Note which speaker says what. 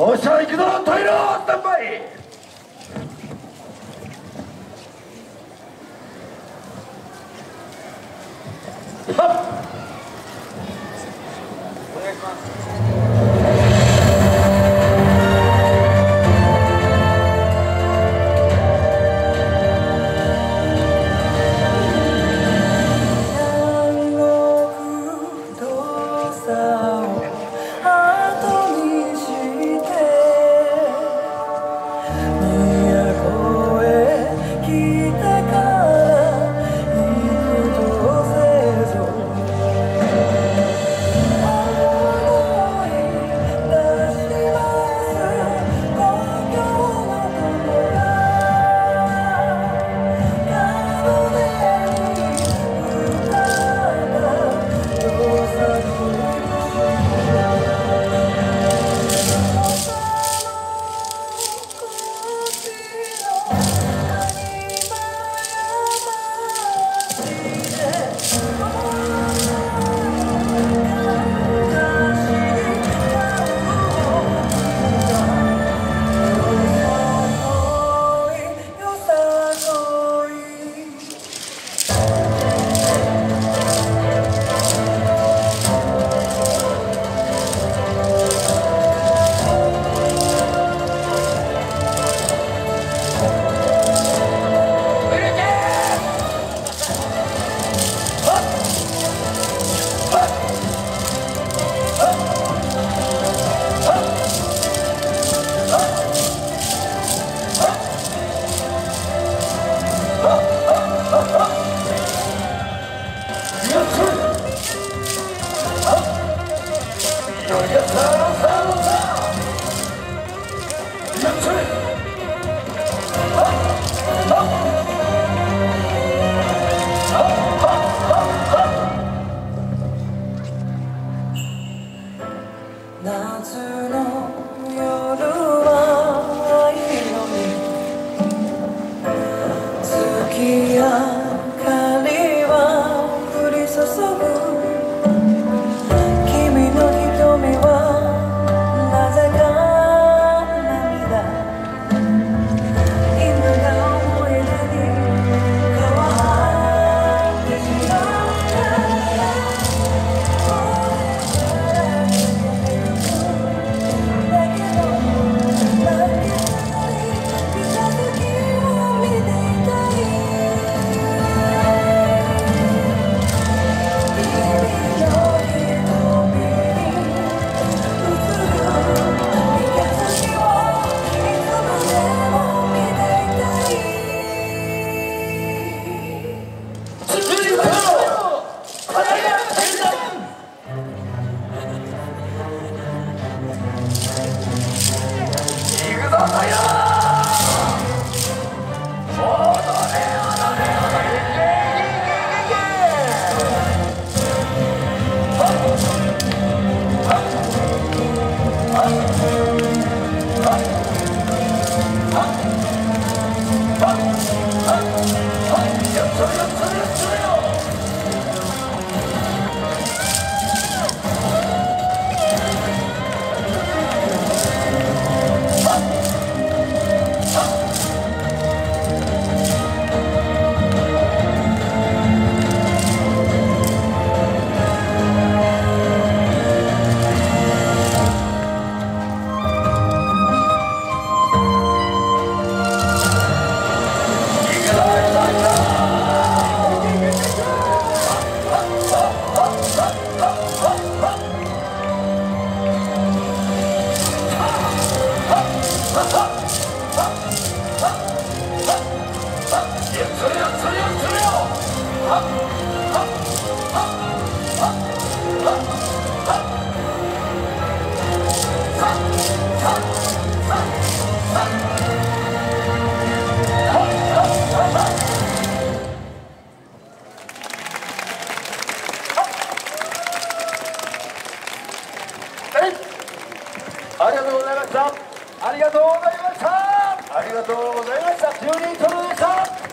Speaker 1: おっしゃ行くぞトイレスタンバイ。明かりは降り注ぐ。Up! ありがとうございました。ありがとうございました。ありがとうございました。12トルでした